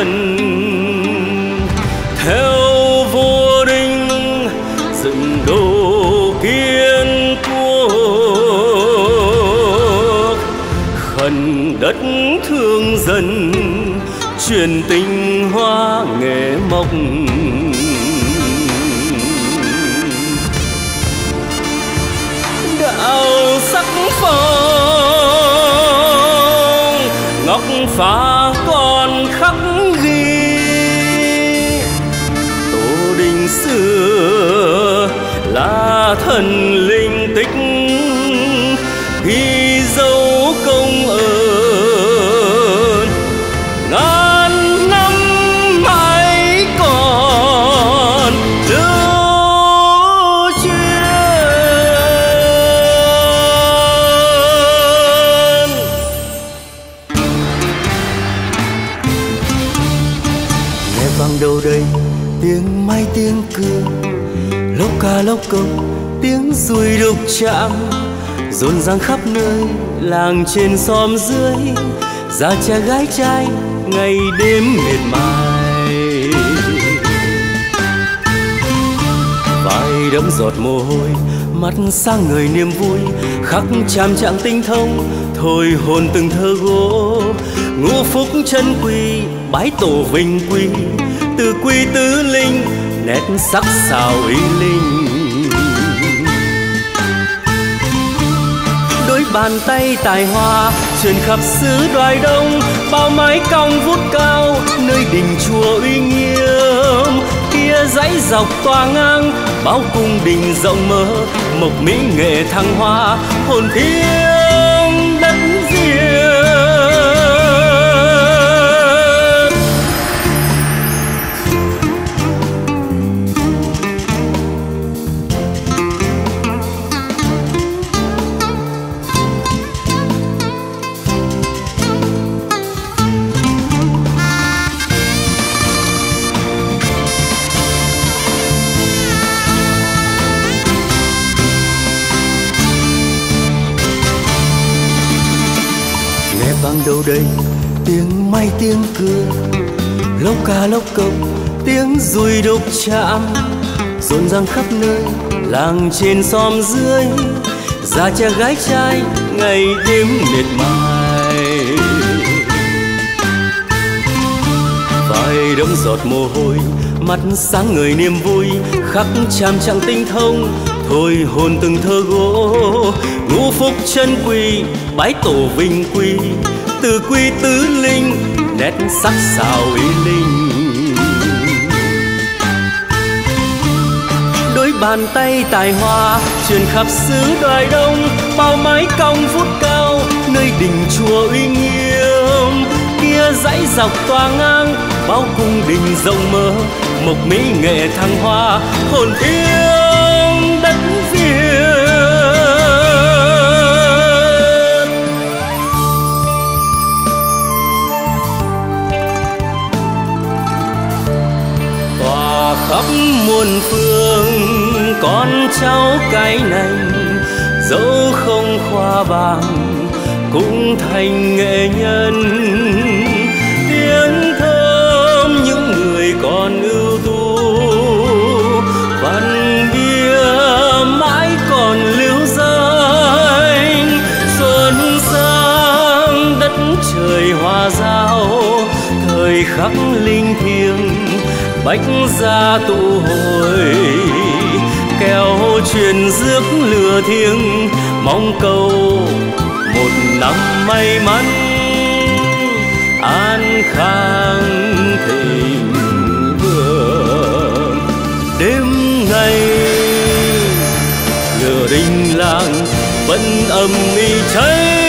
thần theo vua đinh dựng đồ kiên quốc. Khẩn đất thương dân, truyền tình hoa nghệ mộc. Đạo sắc phong, ngọc phá ghi tổ đình xưa là thần linh. Vang đâu đây tiếng mai tiếng cưa lốc ca lốc cốc tiếng ruồi đục chạm rộn ràng khắp nơi, làng trên xóm dưới, già trẻ gái trai ngày đêm miệt mài vai đẫm giọt mồ hôi, mắt sang người niềm vui, khắc chạm trạng tinh thông, thôi hồn từng thơ gỗ, ngũ phúc chân quy bái tổ vinh quy từ quy tứ linh, nét sắc xào uy linh. Đôi bàn tay tài hoa truyền khắp xứ đoài đông, bao mái cong vút cao, nơi đình chùa uy nghiêm. Kia dãy dọc tòa ngang, bao cung đình rộng mở, mộc mỹ nghệ thăng hoa, hồn thiêng. Vang đâu đây? Tiếng may, tiếng cưa lốc ca, lốc cốc, tiếng rùi đục chạm. Rộn ràng khắp nơi, làng trên xóm dưới. Già trẻ gái trai, ngày đêm miệt mài. Vai đẫm giọt mồ hôi, mắt sáng người niềm vui. Khắc chạm trạng tinh thông, thôi hồn từng thơ gỗ. Ngũ phúc chân quy, bái tổ vinh quy từ quy tứ linh, nét sắc sảo uy linh. Đôi bàn tay tài hoa truyền khắp xứ đoài đông, bao mái cong phút cao, nơi đình chùa uy nghiêm. Kia dãy dọc tòa ngang, bao cung đình rộng mơ mộc mỹ nghệ thăng hoa, hồn thiêng. Muôn phương, con cháu cái này, dẫu không khoa bảng cũng thành nghệ nhân. Tiếng thơm những người còn ưu tú, văn bia mãi còn lưu danh. Xuân sang đất trời hòa giao thời khắc linh thiêng bách gia tụ hồi kéo truyền rước lửa thiêng. Mong cầu một năm may mắn, an khang thịnh vượng. Đêm ngày lửa đình làng vẫn âm ỉ cháy.